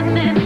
women